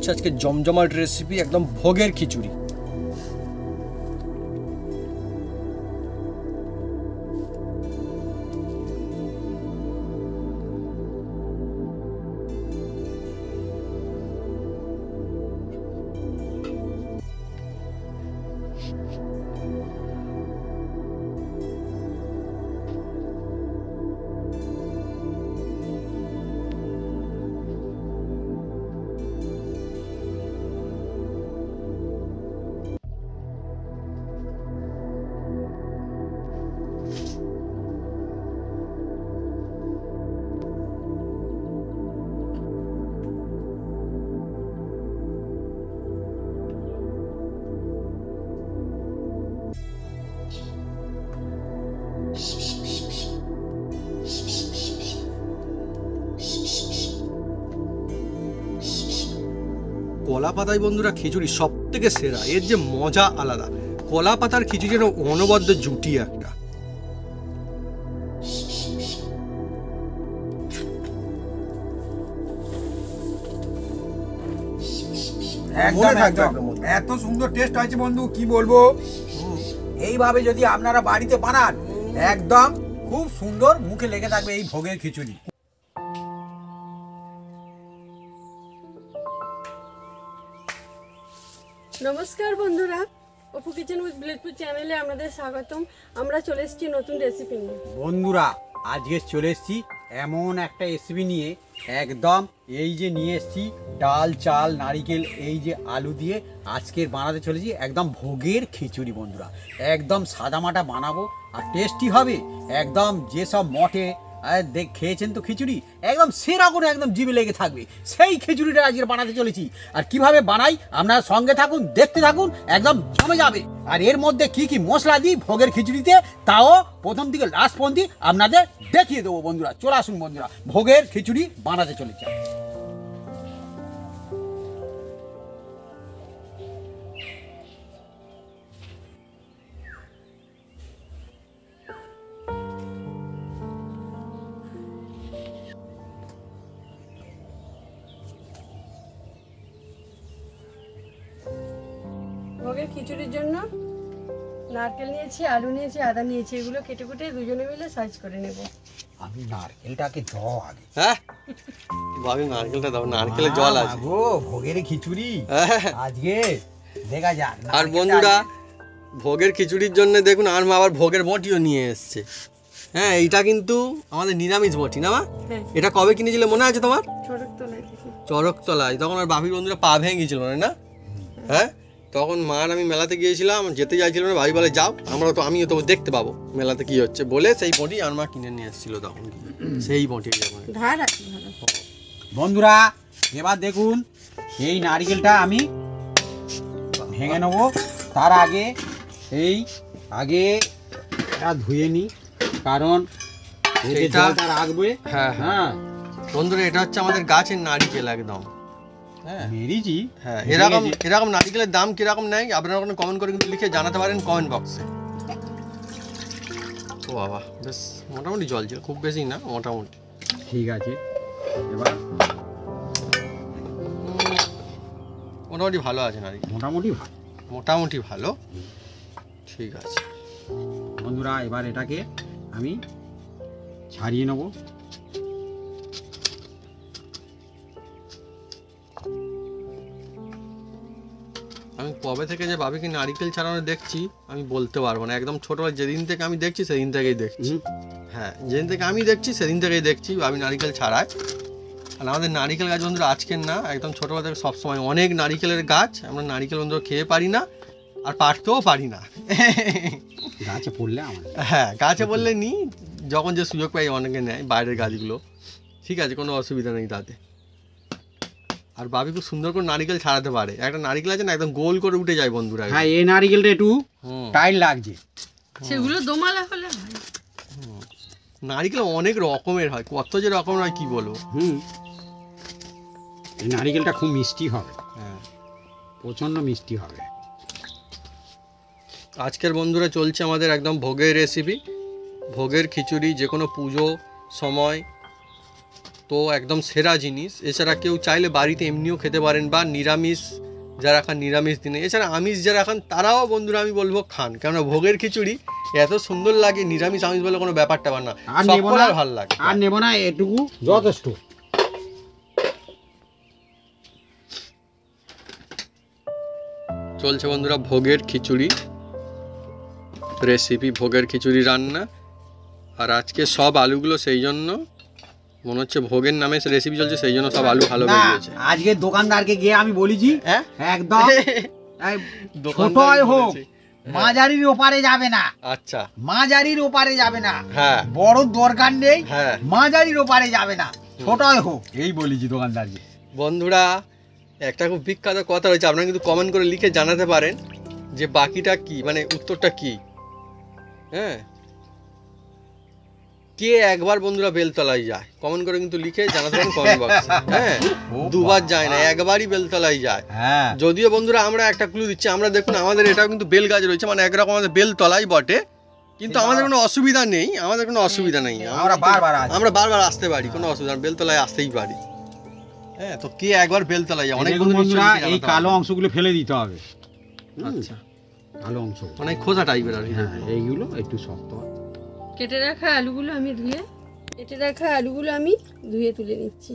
চলছে আজকে জমজমাট রেসিপি একদম ভোগের খিচুড়ি। কলা পাতায় বন্ধুরা খিচুড়ি সব থেকে সেরা। এর যে মজা আলাদা। কলা পাতার খিচুড়ি যেন অনবদ্য জুটি একটা। এত সুন্দর টেস্ট হয়েছে বন্ধু কি বলব? এইভাবে যদি আপনারা বাড়িতে বানান একদম খুব সুন্দর মুখে লেগে থাকবে এই ভোগের খিচুড়ি। নমস্কার বন্ধুরা। অপু কিচেন উইথ বিলেটপুর চ্যানেলে আমাদের স্বাগতম। আমরা চলে এসেছি নতুন রেসিপি নিয়ে। বন্ধুরা, আজকে চলে এসেছি এমন একটা রেসিপি নিয়ে। একদম এই যে নিয়ে এসেছি, ডাল, চাল, নারিকেল, এই যে আলু দিয়ে আজকের বানাতে চলেছি একদম ভোগের খিচুড়ি বন্ধুরা। একদম সাদামাটা বানাবো আর টেস্টি হবে। একদম যেসব মঠে আহ, দেখ খেয়েছেন তো খিচুড়ি? একদম সেরা করে একদম জিভে লেগে থাকবে। সেই খিচুড়িটা আজকে বানাতে চলেছি। আর কীভাবে বানাই আপনারা সঙ্গে থাকুন দেখতে থাকুন একদম জমে যাবে। আর এর মধ্যে কি কি মশলা দিই ভোগের খিচুড়িতে তাও প্রথম থেকে লাস্ট পর্যন্ত আপনাদের দেখিয়ে দেবো বন্ধুরা। চলে আসুন বন্ধুরা ভোগের খিচুড়ি বানাতে চলেছে। ভোগের খিচুড়ির জন্য নারকেল নিয়েছি আলু নিয়েছি আদা নিয়েছি এগুলো কেটে কুটে দুজনে মিলে সাইজ করে নেব। আমি নারকেলটাকে দাও আগে। হ্যাঁ? ভাবি নারকেলটা দাও নারকেলের জল আছে। গো ভোগের খিচুড়ি। হ্যাঁ। আজকে দেখা যাক আর বন্ধুরা ভোগের খিচুড়ির জন্য দেখুন আর মা আবার ভোগের বটিও নিয়ে এসছে। হ্যাঁ এইটা কিন্তু আমাদের নিরামিষ বটি না মা? হ্যাঁ। এটা কবে কিনেছিলে মনে আছে তোমার? চরকতলায় তখন আর বাপির বন্ধুরা পা ভেঙে গিয়েছিল না? হ্যাঁ? তখন মা আর আমি মেলাতে গিয়েছিলাম যেতে চাইছিল না ভাই বলে যাও আমরা তো আমিও তো দেখতে পাবো মেলাতে কি হচ্ছে? বলে সেই বটি আর মা কিনে নিয়ে এসেছিল তখন সেই বটি যখন ধার আছে ভালো বন্ধুরা এবার দেখুন এই নারকেলটা আমি ভেঙে নেব। তার আগে এই আগে এটা ধুয়ে নিই কারণ এটা- রাখবে হ্যাঁ হ্যাঁ। হ্যাঁ। বন্ধুরা এটা হচ্ছে আমাদের গাছের নারিকেল একদম। হ্যাঁ। মেরিছি হ্যাঁ এরকম এরকম নারিকেলের দাম কীরকম নেয়? আপনারা ওখানে কমেন্ট করে কিন্তু লিখে জানাতে পারেন কমেন্ট বক্সে ও বাবা বেশ মোটামুটি জল ছিল খুব বেশি না মোটামুটি। ঠিক আছে এবার? মোটামুটি ভালো আছে নারিকেল মোটামুটি ভালো মোটামুটি ভালো। ঠিক আছে। বন্ধুরা এবার এটাকে আমি ছাড়িয়ে নেব। আমি কবে থেকে যে বাবিকে নারিকেল ছাড়ানো দেখছি আমি বলতে পারব না। একদম ছোটবেলা যেদিন থেকে আমি দেখছি সেদিন থেকেই দেখছি। হ্যাঁ যেদিন থেকে আমি দেখছি সেদিন থেকেই দেখছি আমি নারিকেল ছাড়াই আর আমাদের নারিকেল গাছ বন্ধুরা আজকের না একদম ছোটোবেলা থেকে সবসময় অনেক নারিকেলের গাছ আমরা নারিকেল বন্ধুরা খেয়ে পারি না আর পারতেও পারি না। গাছে পড়লে হ্যাঁ গাছে বললে নি যখন যে সুযোগ পাই অনেকে নেয় বাইরের গাছগুলো। ঠিক আছে কোনো অসুবিধা নেই তাতে। আর বাবি খুব সুন্দর করে নারিকেল ছাড়াতে পারে। একটা নারিকেল আছে না একদম গোল করে উঠে যায় বন্ধুরা। হ্যাঁ এই নারিকেলটা একটু। টাইট লাগছে। সেগুলো দোমালা হলে নারিকেল অনেক রকমের হয় কত যে রকমের হয় কি বলব? হুম। এই নারিকেলটা খুব মিষ্টি হবে। হ্যাঁ। প্রচণ্ড মিষ্টি হবে। আজকের বন্ধুরা চলছে আমাদের একদম ভোগের রেসিপি ভোগের খিচুড়ি যে কোনো পুজো সময় তো একদম সেরা জিনিস। এছাড়া কেউ চাইলে বাড়িতে এমনিও খেতে পারেন বা নিরামিষ যারা খান নিরামিষ দিনে। এছাড়া আমিষ যারা খান তারাও বন্ধুরা আমি বলব খান। কেননা ভোগের খিচুড়ি এত সুন্দর লাগে নিরামিষ আমিষ বলে কোনো ব্যাপারটা পার না। আর নেব না ভালো লাগে। আর নেব না এটুকু যথেষ্ট। চলছে বন্ধুরা ভোগের খিচুড়ি। রেসিপি ভোগের খিচুড়ি রান্না। আর আজকে সব আলুগুলো সেই জন্য। মনে হচ্ছে ভোগের নামে রেসিপি চলছে সেই জন্য সব আলু ভালো বেরিয়েছে আজকে দোকানদারকে গিয়ে আমি বলেছি হ্যাঁ? একদম ছোটই হোক মাঝারির ওপারে যাবে না। আচ্ছা। মাঝারির ওপারে যাবে না। হ্যাঁ। বড় দরকার নেই হ্যাঁ। মাঝারির ওপারে যাবে না। ছোটই হোক এই বলেছি দোকানদারকে। বন্ধুরা একটা খুব বিখ্যাত কথা রয়েছে আপনারা কিন্তু কমেন্ট করে লিখে জানাতে পারেন যে বাকিটা কি মানে উত্তরটা কি? হ্যাঁ? কে একবার বন্ধুরা বেলতলায় যায়? কমেন্ট করে কিন্তু লিখে জানাতে পারেন কমেন্ট বক্সে হ্যাঁ? দুবার যায় না একবারই বেলতলায় যায়। হ্যাঁ। যদিও বন্ধুরা আমরা একটা ক্লু দিচ্ছি আমরা দেখুন আমাদের এটাও কিন্তু বেল গাছ রয়েছে মানে একরকম আমাদের বেলতলাই বটে। কিন্তু আমাদের কোনো অসুবিধা নেই আমাদের কোনো অসুবিধা নেই। আমরা বারবার আসি। আমরা বারবার আসতে পারি কোনো অসুবিধা নেই বেলতলায় আসতেই পারি। হ্যাঁ তো কে একবার বেলতলায় যায়? অনেক বন্ধুরা এই কালো অংশগুলো ফেলে দিতে হবে। আচ্ছা কালো অংশ। মানে খোসা টাইপের আর হ্যাঁ এইগুলো একটু শক্ত। হয়। কেটে রাখা আলুগুলো আমি ধুয়ে কেটে রাখা আলুগুলো আমি ধুয়ে তুলে নিচ্ছি।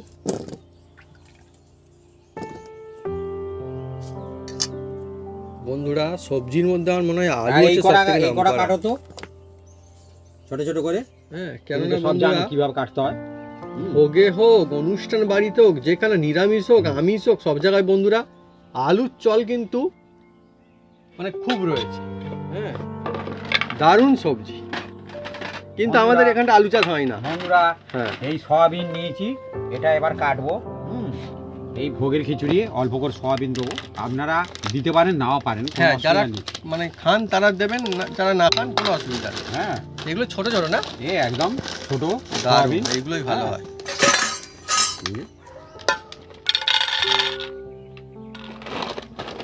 বন্ধুরা সবজির মধ্যে আমার মনে হয় আলু হচ্ছে কড়া সবথেকে এই কড়া কাটো তো। ছোট ছোট করে। হ্যাঁ কেননা সব বন্ধুরা কীভাবে কাটতে হয়। ভোগে হোক অনুষ্ঠান বাড়িতে হোক যেখানে নিরামিষ হোক আমিষ হোক সব জায়গায় বন্ধুরা আলুর চল কিন্তু মানে খুব রয়েছে। হ্যাঁ দারুণ সবজি। কিন্তু আমাদের এখানটা আলু চাষ হয় না। বন্ধুরা হ্যাঁ। এই সয়াবিন নিয়েছি এটা এবার কাটবো। এই ভোগের খিচুড়ি অল্প করে সয়াবিন দেবো। আপনারা দিতে পারেন নাও পারেন হ্যাঁ যারা মানে খান তারা দেবেন না- যারা না খান কোনো অসুবিধা নেই। হ্যাঁ। এগুলো ছোট ছোট না? এ একদম ছোট দারুণ সয়াবিন। এইগুলোই ভালো হ্যাঁ। হয়।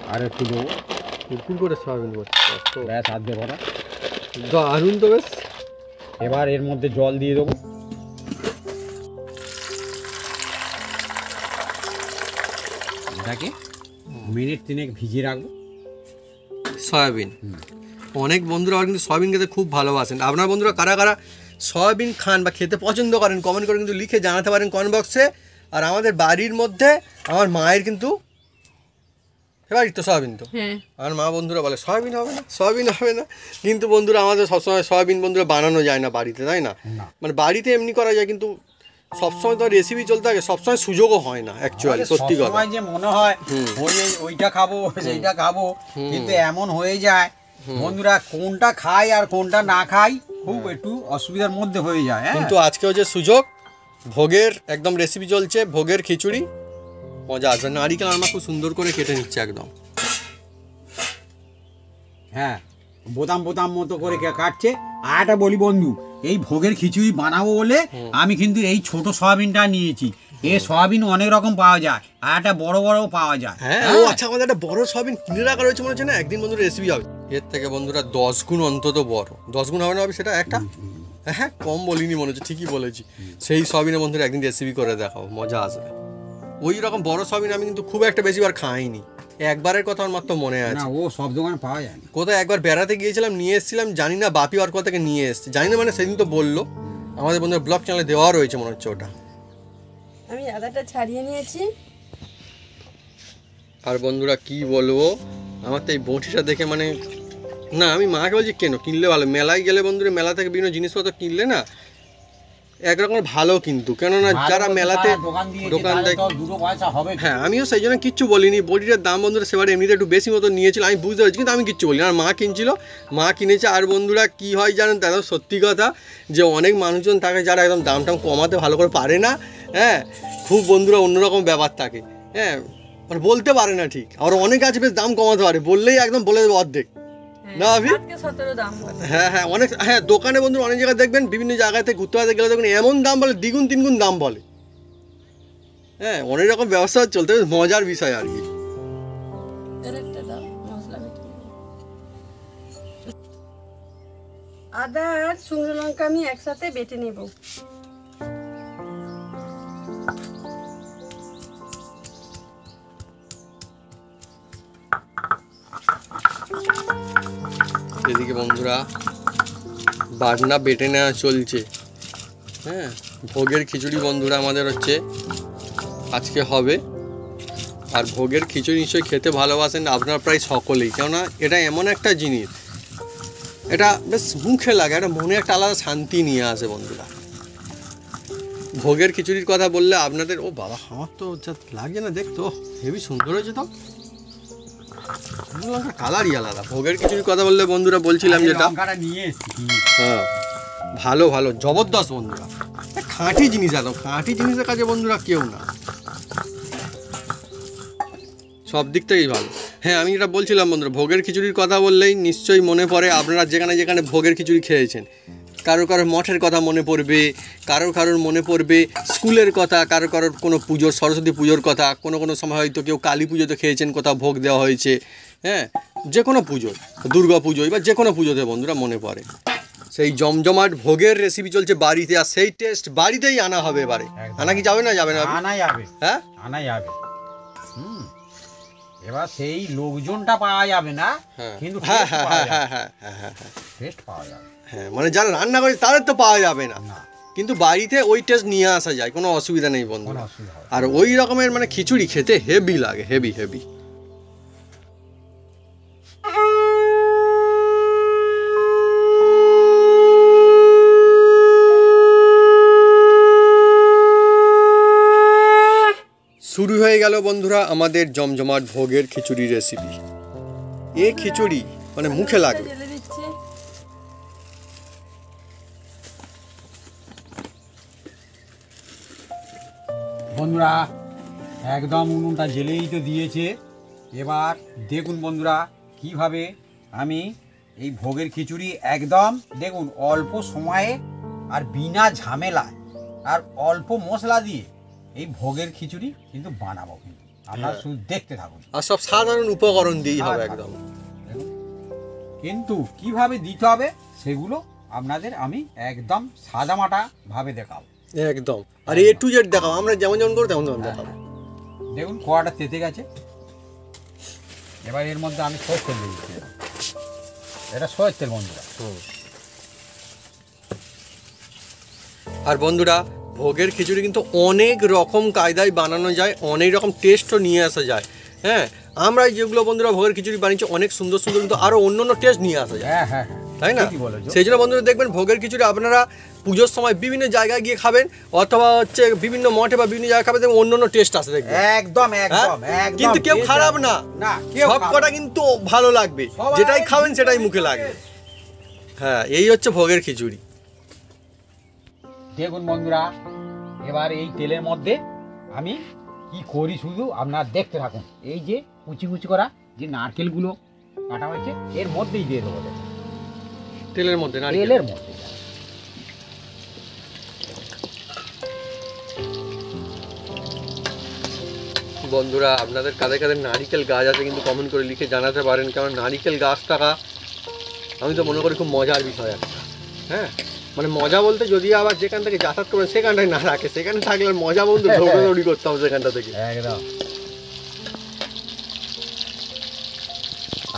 আর একটু দেবো। করে সয়াবিন করছে ব্যাস হাত দিয়ে ভরা। দারুণ তো বেশ। এবার এর মধ্যে জল দিয়ে দেবো। এটাকে মিনিট তিনেক ভিজিয়ে রাখব। সয়াবিন। অনেক বন্ধুরা কিন্তু সয়াবিন খেতে খুব ভালোবাসেন। আপনার বন্ধুরা কারা কারা সয়াবিন খান বা খেতে পছন্দ করেন কমেন্ট করে কিন্তু লিখে জানাতে পারেন কমেন্ট বক্সে আর আমাদের বাড়ির মধ্যে আমার মায়ের কিন্তু ফেভারিট তো সয়াবিন তো। হ্যাঁ। আমার মা বন্ধুরা বলে সয়াবিন হবে না সয়াবিন হবে না। কিন্তু বন্ধুরা আমাদের সবসময় সয়াবিন বন্ধুরা বানানো যায় না বাড়িতে তাই না? না। মানে বাড়িতে এমনি করা যায় কিন্তু সবসময় তো রেসিপি চলতে থাকে সবসময় সুযোগও হয় না অ্যাকচুয়ালি সত্যি কথা। যে মনে হয় ওই ওইটা খাব সেইটা খাব কিন্তু এমন হয়ে যায় বন্ধুরা কোনটা খাই আর কোনটা না খাই খুব একটু অসুবিধার মধ্যে হয়ে যায় হ্যাঁ? কিন্তু আজকেও যে সুযোগ ভোগের একদম রেসিপি চলছে ভোগের খিচুড়ি মজা আসবে। নারিকেল আমার খুব সুন্দর করে কেটে নিচ্ছে একদম। হ্যাঁ বোতাম বোতাম মতো করে কাটছে। আর একটা বলি বন্ধু এই ভোগের খিচুড়ি বানাবো বলে আমি কিন্তু এই ছোট সয়াবিনটা নিয়েছি। এ সয়াবিন অনেক রকম পাওয়া যায় আর একটা বড় বড়ও পাওয়া যায়। হ্যাঁ ও আচ্ছা আমাদের একটা বড় সয়াবিন কিনে রাখা রয়েছে মনে হচ্ছে না? একদিন বন্ধুরা রেসিপি হবে। এর থেকে বন্ধুরা দশ গুণ অন্তত বড়। দশ গুণ হবে না হবে সেটা একটা? হ্যাঁ কম বলিনি মনে হচ্ছে ঠিকই বলেছি। সেই সয়াবিনের বন্ধুরা একদিন রেসিপি করে দেখাও মজা আসবে। ওই রকম বড় সয়াবিন আমি কিন্তু খুব একটা বেশিবার খাইনি। একবারের কথা আমার মাত্র মনে আছে। না ও সব দোকানে পাওয়া যায় না কোথায় একবার বেড়াতে গিয়েছিলাম নিয়ে এসেছিলাম জানি না বাপি আর কোথা থেকে নিয়ে এসছে। জানি না মানে সেদিন তো বলল। আমাদের বন্ধুরা ব্লগ চ্যানেলে দেওয়া রয়েছে মনে হচ্ছে ওটা। আমি আদাটা ছাড়িয়ে নিয়েছি। আর বন্ধুরা কি বলব? আমার তো এই বঁটিটা দেখে মানে না আমি মাকে বলছি কেন? কিনলে ভালো। মেলায় গেলে বন্ধুরা মেলা থেকে বিভিন্ন জিনিসপত্র কিনলে না একরকম ভালো কিন্তু কেননা যারা মেলাতে দোকান হবে। হ্যাঁ আমিও সেই জন্য কিচ্ছু বলিনি। বডিটার দাম বন্ধুরা সেবারে এমনিতে একটু বেশি মতো নিয়েছিল আমি বুঝতে পারছি কিন্তু আমি কিচ্ছু বলিনি। আর মা কিনছিল মা কিনেছে আর বন্ধুরা কি হয় জানেন তারা সত্যি কথা যে অনেক মানুষজন থাকে যারা একদম দাম টাম কমাতে ভালো করে পারে না হ্যাঁ খুব বন্ধুরা অন্যরকম ব্যাপার থাকে হ্যাঁ মানে বলতে পারে না ঠিক। আর অনেক আছে বেশ দাম কমাতে পারে বললেই একদম বলে দেবে অর্ধেক। না, সতেরো দাম বলে হ্যাঁ হ্যাঁ অনেক হ্যাঁ দোকানে বন্ধু অনেক জায়গায় দেখবেন বিভিন্ন জায়গাতে ঘুরতে বাড়তে গেলে দেখবেন এমন দাম বলে দ্বিগুণ তিনগুণ দাম বলে। হ্যাঁ অনেক রকম ব্যবসা চলতে মজার বিষয় আর কি। আদা আর শুকনো লঙ্কা আমি একসাথে বেটে নেব। এদিকে বন্ধুরা বাটনা বেটে নেওয়া চলছে। হ্যাঁ ভোগের খিচুড়ি বন্ধুরা আমাদের হচ্ছে আজকে হবে। আর ভোগের খিচুড়ি নিশ্চয়ই খেতে ভালোবাসেন আপনারা প্রায় সকলেই, কেননা এটা এমন একটা জিনিস, এটা বেশ মুখে লাগে, এটা মনে একটা আলাদা শান্তি নিয়ে আসে বন্ধুরা। ভোগের খিচুড়ির কথা বললে আপনাদের, ও বাবা, আমার তো যা লাগছে না দেখতো হেবি সুন্দর হয়েছে তো। কালারই আলাদা। ভোগের খিচুড়ির কথা বললে বন্ধুরা বলছিলাম যেটা। নিয়ে হ্যাঁ ভালো ভালো জবরদস্ত বন্ধুরা। খাঁটি জিনিস একদম খাঁটি জিনিসের কাছে বন্ধুরা কেউ না। সব দিক থেকেই ভালো। হ্যাঁ আমি এটা বলছিলাম বন্ধুরা ভোগের খিচুড়ির কথা বললেই নিশ্চয়ই মনে পড়ে আপনারা যেখানে যেখানে ভোগের খিচুড়ি খেয়েছেন। কারও কারোর মঠের কথা মনে পড়বে কারোর কারোর মনে পড়বে স্কুলের কথা কারও কারোর কোনো পুজো সরস্বতী পুজোর কথা কোনো কোনো সময় হয়তো কেউ কালী পুজোতে খেয়েছেন কোথাও ভোগ দেওয়া হয়েছে হ্যাঁ? যে কোনো পুজোয় দুর্গা পুজোয় বা যে কোনো পুজোতে বন্ধুরা মনে পড়ে। সেই জমজমাট ভোগের রেসিপি চলছে বাড়িতে আর সেই টেস্ট বাড়িতেই আনা হবে এবারে। আনা কি যাবে না যাবে না আনা যাবে। হ্যাঁ? আনা যাবে। এবার সেই লোকজনটা পাওয়া যাবে না হ্যাঁ। কিন্তু হ্যাঁ হ্যাঁ হ্যাঁ হ্যাঁ হ্যাঁ হ্যাঁ হ্যাঁ। টেস্ট পাওয়া যাবে। হ্যাঁ মানে যারা রান্না করে তাদের তো পাওয়া যাবে না। কিন্তু বাড়িতে ওই টেস্ট নিয়ে আসা যায় কোনো অসুবিধা নেই না। আর ওই রকমের মানে খিচুড়ি খেতে হেভি লাগে হেভি হেভি শুরু হয়ে গেল বন্ধুরা আমাদের জমজমাট ভোগের খিচুড়ি রেসিপি এ খিচুড়ি মানে মুখে লাগবে। বন্ধুরা একদম উনুনটা জেলেই তো দিয়েছে। এবার দেখুন বন্ধুরা কীভাবে আমি এই ভোগের খিচুড়ি একদম দেখুন অল্প সময়ে আর বিনা ঝামেলায় আর অল্প মশলা দিয়ে এই ভোগের খিচুড়ি কিন্তু বানাবো কিন্তু। আপনারা হ্যাঁ। শুধু দেখতে থাকুন। আর সব সাধারণ উপকরণ দিয়েই হবে একদম। কিন্তু কীভাবে দিতে হবে সেগুলো আপনাদের আমি একদম সাদামাটা ভাবে দেখাবো। একদম। আর এ টু জেড দেখাও আমরা যেমন যেমন করো তেমন তেমন দেখাবো। দেখুন কোয়াটা তেতে গেছে। এবার এর মধ্যে আমি সরষের তেল দিচ্ছি। এটা সরষের তেল বন্ধুরা। আর বন্ধুরা ভোগের খিচুড়ি কিন্তু অনেক রকম কায়দায় বানানো যায় অনেক রকম টেস্টও নিয়ে আসা যায়। হ্যাঁ আমরা যেগুলো বন্ধুরা ভোগের খিচুড়ি বানিয়েছি অনেক সুন্দর সুন্দর কিন্তু আরও অন্য অন্য টেস্ট নিয়ে আসা যায়। হ্যাঁ হ্যাঁ হ্যাঁ। তাই না। সেই জন্য বন্ধুরা দেখবেন ভোগের খিচুড়ি আপনারা পুজোর সময় বিভিন্ন জায়গায় গিয়ে খাবেন অথবা হচ্ছে বিভিন্ন মঠে বা বিভিন্ন জায়গায় খাবেন অন্য অন্য টেস্ট আসে দেখবেন। একদম হ্যাঁ? একদম একদম। কিন্তু কেউ খারাপ না। সব কটা কিন্তু ভালো লাগবে। যেটাই খাবেন সেটাই মুখে লাগবে। হ্যাঁ এই হচ্ছে ভোগের খিচুড়ি। দেখুন বন্ধুরা এবার এই তেলের মধ্যে আমি কি করি শুধু আপনার দেখতে থাকুন। এই যে কুচি কুচি করা যে নারকেলগুলো কাটা হয়েছে এর মধ্যেই দিয়ে দেবো দেখুন। তেলের মধ্যে তেলের মধ্যে। বন্ধুরা আপনাদের কাদের কাদের নারিকেল গাছ আছে কিন্তু কমেন্ট করে লিখে জানাতে পারেন কারণ নারিকেল গাছ থাকা আমি তো মনে করি খুব মজার বিষয় একটা। হ্যাঁ? মানে মজা বলতে যদি আবার যেখান থেকে যাতায়াত করবেন সেখানটায় না রাখে সেখানে থাকলে মজা বন্ধু দৌড়াদৌড়ি করতে হবে সেখানটা থেকে। একদম।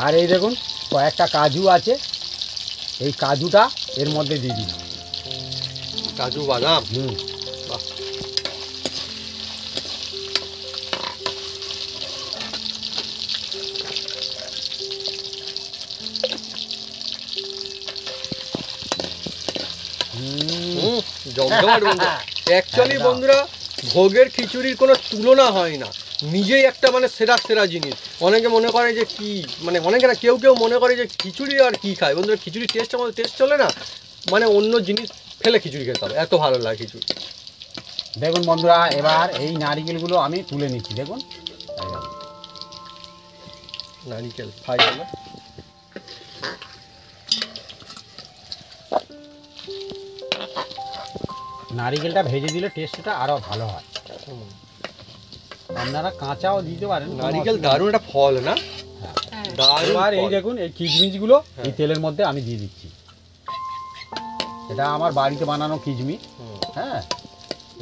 আর এই দেখুন কয়েকটা কাজু আছে। এই কাজুটা এর মধ্যে দিয়ে দিন কাজু বাদাম? হুম। জমজমাট বন্ধু। অ্যাকচুয়ালি বন্ধুরা ভোগের খিচুড়ির কোনো তুলনা হয় না। নিজেই একটা মানে সেরা সেরা জিনিস। অনেকে মনে করে যে কি মানে অনেকে না কেউ কেউ মনে করে যে খিচুড়ি আর কি খায়। বন্ধুরা খিচুড়ি টেস্ট আমাদের টেস্ট চলে না? মানে অন্য জিনিস ফেলে খিচুড়ি খেতে হবে। এত ভালো লাগে খিচুড়ি। দেখুন বন্ধুরা এবার এই নারিকেলগুলো আমি তুলে নিচ্ছি দেখুন। নারিকেল ফাই হলো নারিকেলটা ভেজে দিলে টেস্টটা আরও ভালো হয়। আপনারা কাঁচাও দিতে পারেন নারিকেল দারুণ একটা ফল না? হ্যাঁ। এবার এই দেখুন এই কিচমিচগুলো এই হ্যাঁ। তেলের মধ্যে আমি দিয়ে দিচ্ছি। এটা আমার বাড়িতে বানানো কিচমিচ হ্যাঁ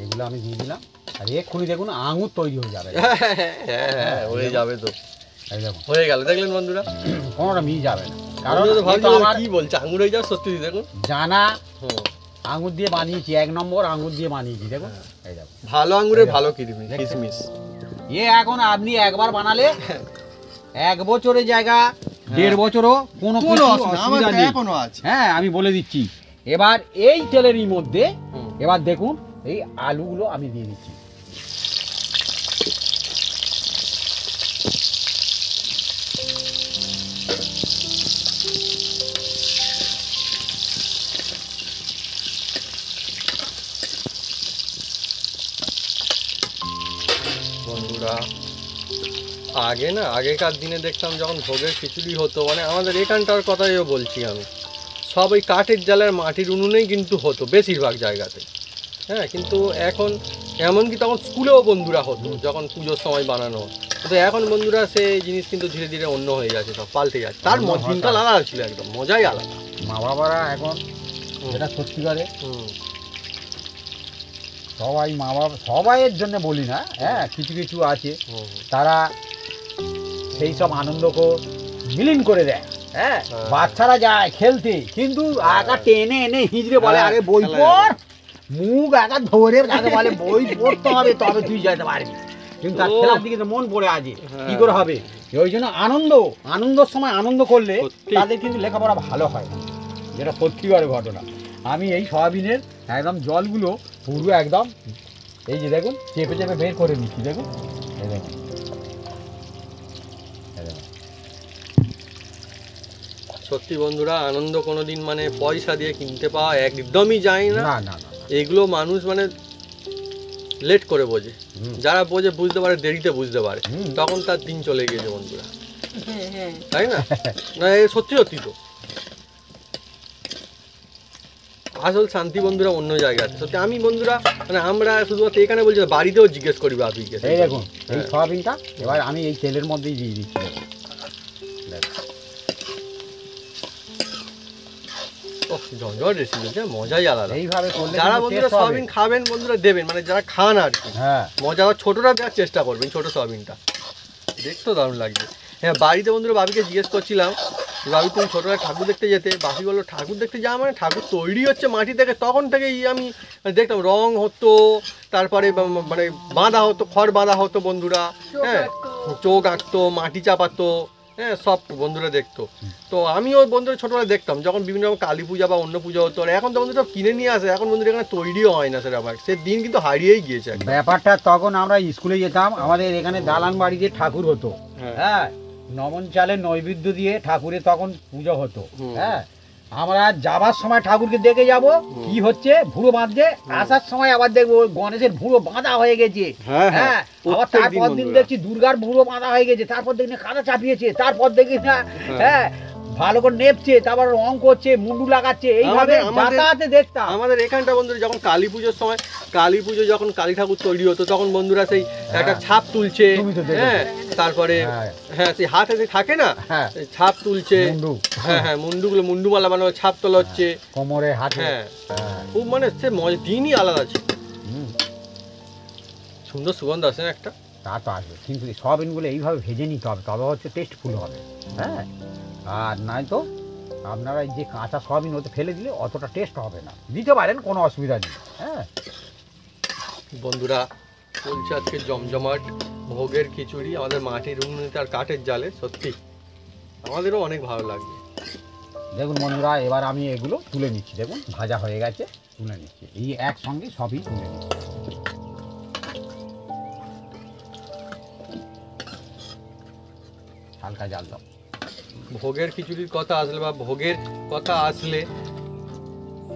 এগুলো আমি দিয়ে দিলাম। আর এক্ষুনি দেখুন আঙুর তৈরি হয়ে যাবে। হ্যাঁ হ্যাঁ যাবে তো। হয়ে গেল দেখলেন বন্ধুরা? কোনোটা মিস যাবে না। কারণ কি বলছে আঙুর হয়ে যাও সত্যি দেখুন। জানা আঙুর দিয়ে বানিয়েছি এক নম্বর আঙুর দিয়ে বানিয়েছি দেখুন। এই ভালো আঙুরের এই ভালো? কিসমিস এ এখন আপনি একবার বানালে এক বছরের জায়গা দেড় বছরও কোনো কিছু অসুবিধা নেই। হ্যাঁ আমি বলে দিচ্ছি। এবার এই তেলেরই মধ্যে এবার দেখুন এই আলুগুলো আমি দিয়ে দিচ্ছি। আগে না আগেকার দিনে দেখতাম যখন ভোগের খিচুড়ি হতো মানে আমাদের এখানটার কথাইও বলছি আমি। সব ওই কাঠের জালের মাটির উনুনেই কিন্তু হতো বেশিরভাগ জায়গাতে। হ্যাঁ কিন্তু এখন এমনকি তখন স্কুলেও বন্ধুরা হতো যখন পুজোর সময় বানানো হতো। কিন্তু এখন বন্ধুরা সেই জিনিস কিন্তু ধীরে ধীরে অন্য হয়ে যাচ্ছে সব পাল্টে যাচ্ছে। তার দিনকাল আলাদা ছিল একদম মজাই আলাদা। মা বাবারা এখন। এটা সত্যিকারে সবাই মা বাবা সবাইয়ের জন্য বলি না হ্যাঁ কিছু কিছু আছে। তারা সেই সব আনন্দকে মিলিন করে দেয় হ্যাঁ। হ্যাঁ। বাচ্চারা যায় খেলতে কিন্তু আঁকা টেনে এনে হিজড়ে বলে হ্যাঁ, আগে বই পড়। মুখ আঁকা ধরে তাকে বলে বই পড়তে হবে তবে তুই যেতে পারবি। কিন্তু তার খেলার দিকে মন পড়ে আছে কি হ্যাঁ। করে হবে? ওই জন্য আনন্দ আনন্দর সময় আনন্দ করলে তাদের কিন্তু লেখাপড়া ভালো হয় যেটা সত্যিকারের ঘটনা। আমি এই সয়াবিনের একদম জলগুলো পুরো একদম এই যে দেখুন চেপে চেপে বের করে নিচ্ছি দেখুন। এই দেখুন। সত্যি বন্ধুরা আনন্দ কোনোদিন মানে পয়সা দিয়ে কিনতে পাওয়া একদমই যায় না। না না না এগুলো মানুষ মানে লেট করে বোঝে। যারা বোঝে বুঝতে পারে দেরিতে বুঝতে পারে। হুম। তখন তার দিন চলে গিয়েছে বন্ধুরা। হ্যাঁ হ্যাঁ। তাই না? না এ সত্যি সত্যি তো। আসল শান্তি বন্ধুরা অন্য জায়গাতে সত্যি আমি বন্ধুরা মানে আমরা শুধুমাত্র এখানে বলছি বাড়িতেও জিজ্ঞেস করি বাপিকে। এই দেখুন এই। সয়াবিনটা এবার আমি এই তেলের মধ্যেই দিয়ে দিচ্ছি দেখুন। দেখুন। ঝঞ্ঝট রেসিপি মজাই আলাদা। এইভাবে যারা কিন্তু বন্ধুরা সয়াবিন খাবেন বন্ধুরা দেবেন মানে যারা খান আর কি। হ্যাঁ। মজা ছোটরা দেওয়ার চেষ্টা করবেন ছোট সয়াবিনটা। দেখতেও দারুণ লাগবে। হ্যাঁ বাড়িতে বন্ধুরা বাবিকে জিজ্ঞেস করছিলাম বাবি তুমি ছোটবেলায় ঠাকুর দেখতে যেতে বাপি বলল ঠাকুর দেখতে যাওয়া মানে ঠাকুর তৈরি হচ্ছে মাটি থেকে তখন থেকেই আমি দেখতাম রং হতো তারপরে মানে বাঁধা হতো খড় বাঁধা হতো বন্ধুরা হ্যাঁ চোখ আঁকতো মাটি চাপাতো হ্যাঁ সব বন্ধুরা দেখতো তো আমিও বন্ধুরা ছোটবেলায় দেখতাম যখন বিভিন্ন রকম কালী পূজা বা অন্য পুজো হতো এখন তো বন্ধু সব কিনে নিয়ে আসে এখন বন্ধুরা এখানে তৈরিও হয় না সেরকম সে দিন কিন্তু হারিয়েই গিয়েছে। ব্যাপারটা তখন আমরা স্কুলে যেতাম আমাদের এখানে দালান বাড়িতে ঠাকুর হতো হ্যাঁ। হ্যাঁ নমন চালে নৈবেদ্য দিয়ে ঠাকুরের তখন পুজো হতো। হ্যাঁ? আমরা যাবার সময় ঠাকুরকে দেখে যাব কি হচ্ছে ভুড়ো বাঁধছে আসার সময় আবার দেখব গণেশের ভুড়ো বাঁধা হয়ে গেছে। হ্যাঁ, হ্যাঁ। হ্যাঁ আবার তারপর দিন দেখছি দুর্গার ভুড়ো বাঁধা হয়ে গেছে তারপর দেখি কাদা চাপিয়েছে তারপর দেখি না হ্যাঁ ভালো করে নেপছে তারপর রং করছে মুন্ডু লাগাচ্ছে এইভাবে যাতায়াতে দেখতাম। আমাদের এখানটা বন্ধুরা যখন কালী পুজোর সময় কালী পুজো যখন কালী ঠাকুর তৈরি হতো তখন বন্ধুরা সেই একটা ছাপ তুলছে। হ্যাঁ তারপরে হ্যাঁ। হ্যাঁ সেই হাতে যে থাকে না হ্যাঁ। ছাপ তুলছে হ্যাঁ হ্যাঁ মুন্ডুগুলো মুন্ডুমালা বানানো ছাপ তোলা হচ্ছে কোমরে হাতে। হ্যাঁ। হ্যাঁ। খুব মানে সে মজা দিনই আলাদা ছিল। সুন্দর সুগন্ধ আসে না একটা? তা তো আসবে কিন্তু সয়াবিনগুলো এইভাবে ভেজে নিতে হবে তবে হচ্ছে টেস্টফুল হবে। হ্যাঁ। আর নাই তো আপনারা এই যে কাঁচা সয়াবিন ওতে ফেলে দিলে অতটা টেস্ট হবে না। দিতে পারেন কোনো অসুবিধা নেই। হ্যাঁ। বন্ধুরা চলছে আজকে জমজমাট ভোগের খিচুড়ি আমাদের মাটির উনুনে আর কাঠের জালে সত্যি। আমাদেরও অনেক ভালো লাগবে। দেখুন বন্ধুরা এবার আমি এগুলো তুলে নিচ্ছি। দেখুন ভাজা হয়ে গেছে তুলে নিচ্ছি। এই একসঙ্গে সবই তুলে নিচ্ছি। হালকা জাল দাও। ভোগের খিচুড়ির কথা আসলে বা ভোগের কথা আসলে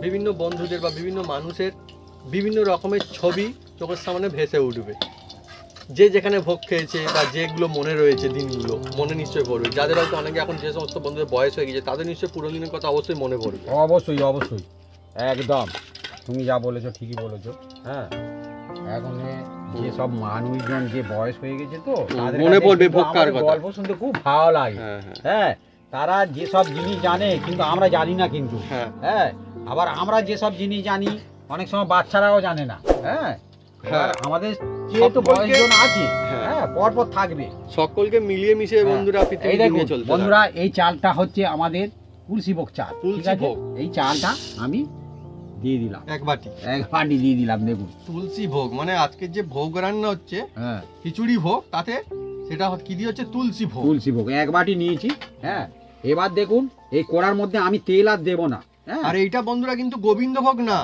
বিভিন্ন বন্ধুদের বা বিভিন্ন মানুষের বিভিন্ন রকমের ছবি চোখের সামনে ভেসে উঠবে। যে যেখানে ভোগ খেয়েছে বা যেগুলো মনে রয়েছে দিনগুলো, মনে নিশ্চয়ই পড়বে। যাদের হয়তো অনেকে এখন যে সমস্ত বন্ধুদের বয়স হয়ে গেছে, তাদের নিশ্চয়ই পুরো দিনের কথা অবশ্যই মনে পড়বে। অবশ্যই অবশ্যই। একদম। তুমি যা বলেছ ঠিকই বলেছ। হ্যাঁ? এখন যে সব মানুষজন যে বয়স হয়ে গেছে তো মনে পড়বে আমাদের কথা। গল্প শুনতে খুব ভালো লাগে। হ্যাঁ হ্যাঁ। হ্যাঁ তারা যেসব জিনিস জানে কিন্তু আমরা জানি না কিন্তু। হ্যাঁ। হ্যাঁ আবার আমরা যেসব জিনিস জানি অনেক সময় বাচ্চারাও জানে না। হ্যাঁ আমাদের যেহেতু বয়সজন আছে হ্যাঁ। হ্যাঁ পর পর থাকবে। সকলকে মিলিয়ে মিশিয়ে হ্যাঁ। বন্ধুরা বন্ধুরা এই চালটা হচ্ছে আমাদের তুলসী ভোগ চাল তুলসী ঠিক আছে? এই চালটা আমি দিয়ে দিলাম। এক বাটি। এক বাটি দিয়ে দিলাম দেখুন। তুলসী ভোগ মানে আজকে যে ভোগ রান্না হচ্ছে হ্যাঁ। খিচুড়ি ভোগ তাতে সেটা কি দিয়ে হচ্ছে তুলসী ভোগ। তুলসী ভোগ এক বাটি নিয়েছি হ্যাঁ। এবার দেখুন এই কড়ার মধ্যে আমি তেল আর দেবো না হ্যাঁ। আর এইটা বন্ধুরা কিন্তু গোবিন্দ ভোগ না।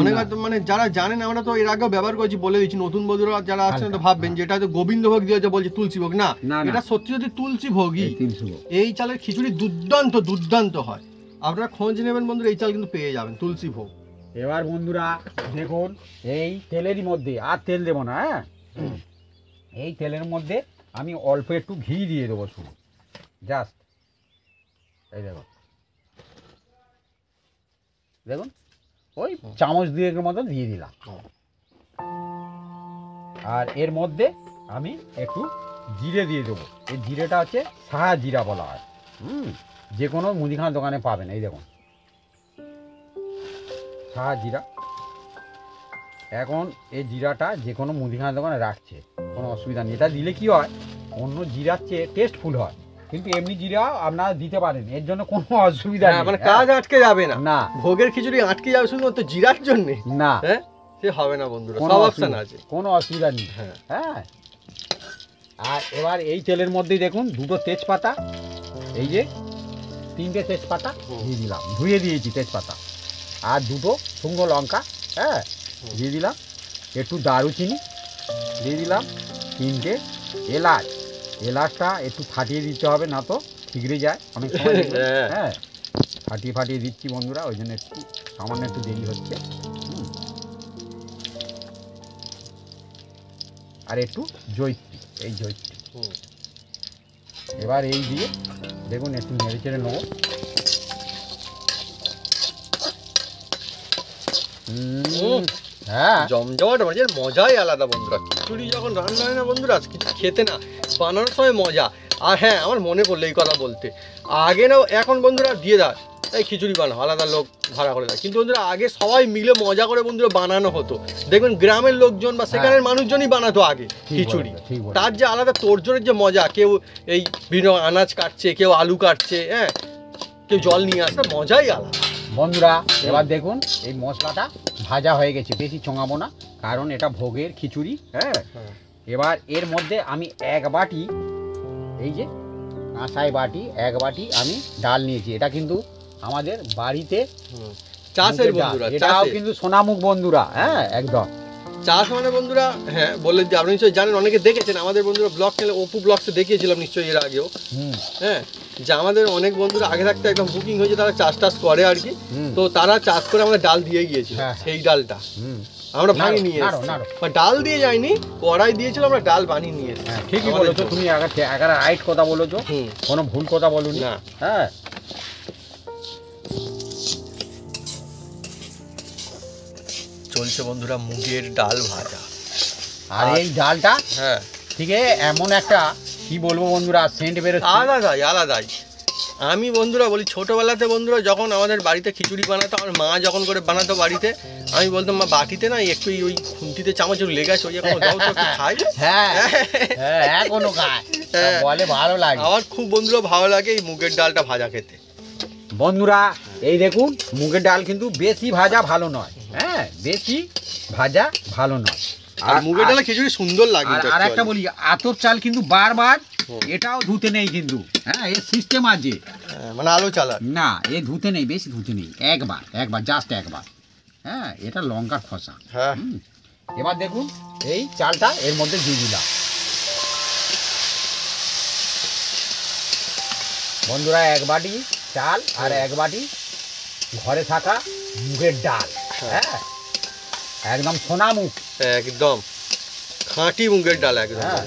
অনেক। মানে যারা জানেন আমরা তো এর আগেও ব্যবহার করেছি বলে দিচ্ছি নতুন বন্ধুরা যারা আছেন তো হালকা, ভাববেন যেটা হয়তো গোবিন্দ ভোগ দিয়ে বলছে তুলসী ভোগ। না এটা সত্যি সত্যি তুলসী ভোগই এই চালের খিচুড়ি দুর্দান্ত দুর্দান্ত হয়। আপনারা খোঁজ নেবেন বন্ধুরা, এই চাল কিন্তু পেয়ে যাবেন, তুলসী ভোগ। এবার বন্ধুরা, দেখুন, এই তেলেরই মধ্যে, আর তেল দেবো না হ্যাঁ? এই তেলের মধ্যে আমি অল্প একটু ঘি দিয়ে দেবো শুধু। জাস্ট, এই দেখুন দেখুন, ওই চামচ দিয়ে মতো দিয়ে দিলাম। আর এর মধ্যে আমি একটু জিরে দিয়ে দেবো। এই জিরেটা হচ্ছে সাহা জিরা বলা হয়। হুম? যে কোনো মুদিখানা দোকানে পাবেন এই দেখুন। সাহা জিরা। এখন এই জিরাটা যে কোনো মুদিখানা দোকানে রাখছে কোনো অসুবিধা নেই। এটা দিলে কি হয় অন্য জিরার চেয়ে টেস্টফুল হয়। কিন্তু এমনি জিরা আপনারা দিতে পারেন এর জন্য কোনো অসুবিধা নেই। মানে কাজ আটকে যাবে না। না। ভোগের খিচুড়ি আটকে যাবে শুধুমাত্র জিরার জন্য? না। হ্যাঁ? সে হবে না বন্ধুরা। কোনো সব অপশন আছে। কোনো অসুবিধা নেই। হ্যাঁ। হ্যাঁ। আর এবার এই তেলের মধ্যেই দেখুন দুটো তেজপাতা। এই যে তিনটে তেজপাতা। দিয়ে দিলাম। ধুয়ে দিয়েছি তেজপাতা। আর দুটো শুকনো লঙ্কা হ্যাঁ? দিয়ে দিলাম। একটু দারুচিনি দিয়ে দিলাম। তিনটে এলাচ। এলাচটা একটু ফাটিয়ে দিতে হবে না তো ঠিকরে যায়। অনেক সময় হ্যাঁ। হ্যাঁ? ফাটিয়ে ফাটিয়ে দিচ্ছি বন্ধুরা ওই জন্য একটু সামান্য একটু দেরি হচ্ছে। আর একটু জৈত্রী এই জৈত্রী। এবার এই দিয়ে দেখুন, একটু নেড়ে চেড়ে নেব। হ্যাঁ। জমজমাট মাঝের মজাই আলাদা বন্ধুরা। খিচুড়ি যখন রান্না হয় না বন্ধুরা কিছু খেতে না, বানানোর সময় মজা। আর হ্যাঁ আমার মনে পড়ল এই কথা বলতে। আগে না এখন বন্ধুরা, দিয়ে দেয় এই খিচুড়ি বানাও আলাদা লোক ভাড়া করে দেয়। কিন্তু বন্ধুরা আগে সবাই মিলে মজা করে বন্ধুরা বানানো হতো। দেখবেন গ্রামের লোকজন বা সেখানের মানুষজনই বানাতো আগে খিচুড়ি। তার যে আলাদা তোড়জোড়ের যে মজা কেউ এই বিভিন্ন আনাজ কাটছে কেউ আলু কাটছে হ্যাঁ কেউ জল নিয়ে আসছে মজাই আলাদা। বন্ধুরা এবার দেখুন এই মশলাটা ভাজা হয়ে গেছে। বেশি চঙাবো না কারণ এটা ভোগের খিচুড়ি হ্যাঁ। হ্যাঁ। এবার এর মধ্যে আমি এক বাটি এই যে কাঁসাই বাটি এক বাটি আমি ডাল নিয়েছি। এটা কিন্তু আমাদের বাড়িতে চাষের বন্ধুরা এটাও কিন্তু সোনামুখ বন্ধুরা হ্যাঁ একদম। চাষ মানে বন্ধুরা হ্যাঁ বললেন যে আপনি নিশ্চয়ই জানেন অনেকে দেখেছেন আমাদের বন্ধুরা ব্লগ চ্যানেল অপু ব্লগসে দেখিয়েছিলাম নিশ্চয়ই এর আগেও। হ্যাঁ যে আমাদের অনেক বন্ধুরা আগে থাকতে একদম বুকিং হয়েছে তারা চাষ টাস করে আর কি। তো তারা চাষ করে আমাদের ডাল দিয়ে গিয়েছিল হ্যাঁ। সেই ডালটা। আমরা ভাঙি নিয়ে এসেছি। বা ডাল দিয়ে যায়নি কড়াই দিয়েছিল আমরা ডাল বানিয়ে নিয়ে এসেছি। হ্যাঁ ঠিকই আমাদের বলেছ। তুমি এগারো রাইট কথা বলেছ। কোনো ভুল কথা বলুনি। না। হ্যাঁ। চলছে বন্ধুরা মুগের ডাল ভাজা। আর এই ডালটা হ্যাঁ। থেকে এমন একটা কি বলব বন্ধুরা সেন্ট বেরোচ্ছে আলাদাই আলাদাই। আমি বন্ধুরা বলি ছোটোবেলাতে বন্ধুরা যখন আমাদের বাড়িতে খিচুড়ি বানাতো আমার মা যখন করে বানাতো বাড়িতে আমি বলতাম মা বাটিতে না একটু ওই খুন্তিতে চামচ লেগে আছে ওই এখন খাই। হ্যাঁ। হ্যাঁ এখনও খায়। বলে ভালো লাগে। আমার খুব বন্ধুরা ভালো লাগে এই মুগের ডালটা ভাজা খেতে। বন্ধুরা এই দেখুন মুগের ডাল কিন্তু বেশি ভাজা ভালো নয়। হ্যাঁ বেশি ভাজা ভালো নয়। আর মুগের ডালে খিচুড়ি সুন্দর লাগে আর একটা বলি আতর চাল কিন্তু বারবার এটাও ধুতে নেই কিন্তু। হ্যাঁ এর সিস্টেম আছে। হ্যাঁ, মানে আলো চালা না এ ধুতে নেই বেশি ধুতে নেই একবার একবার জাস্ট একবার। হ্যাঁ এটা লঙ্কার খসা। হ্যাঁ। এবার দেখুন এই চালটা এর মধ্যে দিয়ে দিলাম। বন্ধুরা এক বাটি চাল আর এক বাটি ঘরে থাকা মুগের ডাল। হ্যাঁ। একদম সোনামুখ একদম। খাঁটি মুগের ডাল একদম হ্যাঁ।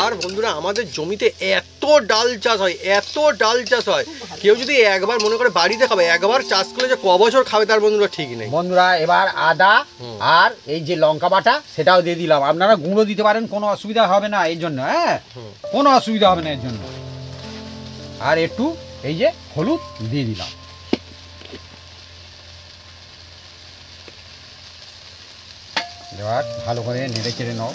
আর বন্ধুরা আমাদের জমিতে এত ডাল চাষ হয় এত ডাল চাষ হয়। কেউ যদি একবার মনে করে বাড়িতে খাবে একবার চাষ করলে যে ক বছর খাবে তার বন্ধুরা ঠিক নেই। বন্ধুরা এবার আদা আর এই যে লঙ্কা বাটা সেটাও দিয়ে দিলাম। আপনারা গুঁড়ো দিতে পারেন কোনো অসুবিধা হবে না এর জন্য হ্যাঁ। কোনো অসুবিধা হবে না এর জন্য। আর একটু এই যে হলুদ দিয়ে দিলাম। এবার ভালো করে নেড়ে চেড়ে নাও।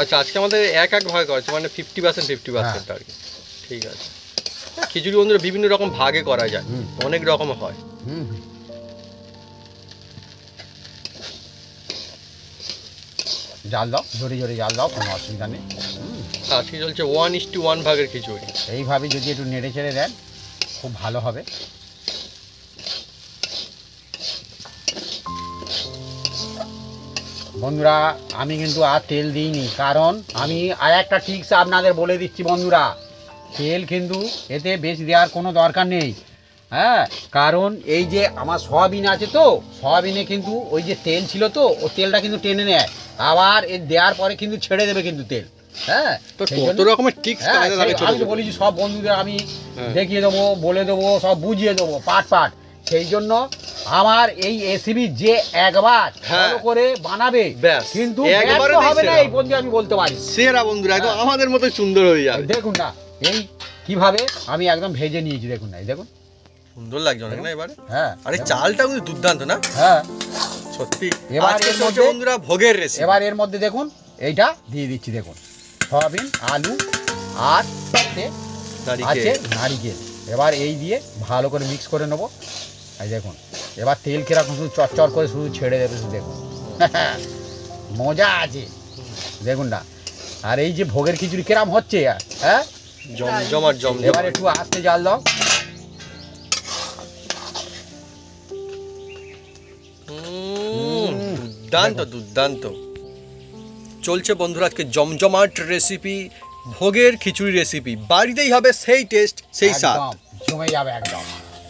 আচ্ছা আজকে আমাদের এক এক ভাগ করেছে মানে ফিফটি পার্সেন্ট ফিফটি পার্সেন্ট আর কি। ঠিক আছে। খিচুড়ি বন্ধুরা বিভিন্ন রকম ভাগে করা যায় অনেক রকম হয়। হুম। জাল দাও জোরে জোরে জাল দাও কোনো অসুবিধা নেই। আজকে চলছে ওয়ান ইস টু ওয়ান ভাগের খিচুড়ি। এইভাবে যদি একটু নেড়ে চেড়ে দেন খুব ভালো হবে। বন্ধুরা আমি কিন্তু আর তেল দিইনি কারণ আমি আর একটা টিক্স আপনাদের বলে দিচ্ছি বন্ধুরা। তেল কিন্তু এতে বেশি দেওয়ার কোনো দরকার নেই। হ্যাঁ কারণ এই যে আমার সয়াবিন আছে তো সয়াবিনে কিন্তু ওই যে তেল ছিল তো ও তেলটা কিন্তু টেনে নেয়। আবার এ দেওয়ার পরে কিন্তু ছেড়ে দেবে কিন্তু তেল। হ্যাঁ? তো সেই কত জন্য- রকমের টিক্স কাজে লাগে সেই- ছোট। আমি বলেছি সব বন্ধুদের আমি। দেখিয়ে দেবো বলে দেবো সব বুঝিয়ে দেবো পাট পাট। সেই জন্য আমার এই এসিবি যে একবার হ্যাঁ। ভালো করে বানাবে কিন্তু একবারে ব্যর্থ হবে না এই বন্ধু আমি বলতে পারি। সেরা বন্ধুরা একদম হ্যাঁ। আমাদের মতো সুন্দর হয়ে যাবে। দেখুন না এই কীভাবে আমি একদম ভেজে নিয়েছি দেখুন না দেখুন। সুন্দর লাগছে অনেক না এবারে? হ্যাঁ। আরে চালটা কিন্তু দুর্দান্ত না? হ্যাঁ। সত্যি। এবার এর মধ্যে- বন্ধুরা ভোগের রেসিপি এবার এর মধ্যে দেখুন এইটা দিয়ে দিচ্ছি দেখুন। সয়াবিন আলু আর সাথে আছে নারিকেল। এবার এই দিয়ে ভালো করে মিক্স করে নেব। এই দেখুন এবার তেল কীরকম শুধু চটচট করে শুধু ছেড়ে দেবে শুধু দেখুন। মজা আছে। দেখুন না আর এই যে ভোগের খিচুড়ি কিরাম হচ্ছে হ্যাঁ? জমজমাট জম এবার একটু আস্তে জাল দাও। দুর্দান্ত দুর্দান্ত। চলছে বন্ধুরা আজকে জমজমাট রেসিপি ভোগের খিচুড়ি রেসিপি বাড়িতেই হবে সেই টেস্ট সেই স্বাদ। জমে যাবে একদম।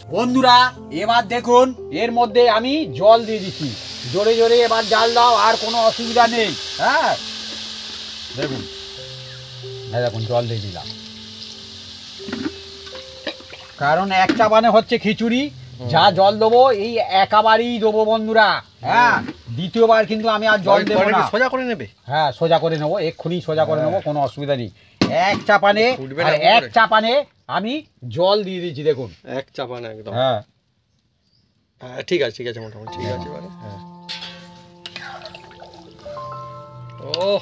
বন্ধুরা এবার দেখুন এর মধ্যে আমি জল দিয়ে দিচ্ছি। জোরে জোরে এবার জাল দাও আর কোনো অসুবিধা নেই। হ্যাঁ? দেখুন হ্যাঁ দেখুন জল দিয়ে দিলাম। কারণ একটা মানে হচ্ছে খিচুড়ি যা জল দেবো এই একাবারই দেবো বন্ধুরা। হ্যাঁ দ্বিতীয়বার কিন্তু আমি আর জল দেবো না। সোজা করে নেবে? হ্যাঁ সোজা করে নেব এক্ষুনি সোজা করে নেব কোনো অসুবিধা নেই। এক চাপানে আর এক চাপানে আমি জল দিয়ে দিচ্ছি দেখুন। এক চাপানে একদম। হ্যাঁ। হ্যাঁ ঠিক আছে ঠিক আছে মোটামুটি ঠিক আছে এবারে। হ্যাঁ। ও